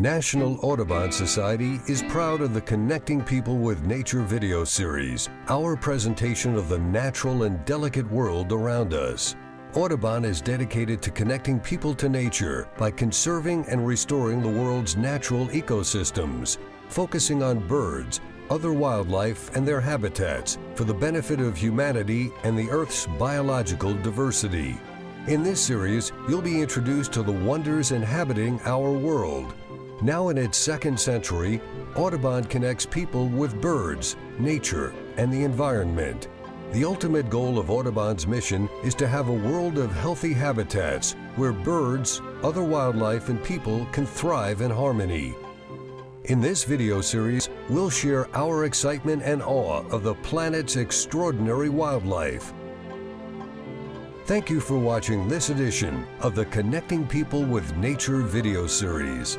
National Audubon Society is proud of the Connecting People with Nature video series, our presentation of the natural and delicate world around us. Audubon is dedicated to connecting people to nature by conserving and restoring the world's natural ecosystems, focusing on birds, other wildlife, and their habitats for the benefit of humanity and the Earth's biological diversity. In this series, you'll be introduced to the wonders inhabiting our world. Now in its second century, Audubon connects people with birds, nature, and the environment. The ultimate goal of Audubon's mission is to have a world of healthy habitats where birds, other wildlife, and people can thrive in harmony. In this video series, we'll share our excitement and awe of the planet's extraordinary wildlife. Thank you for watching this edition of the Connecting People with Nature video series.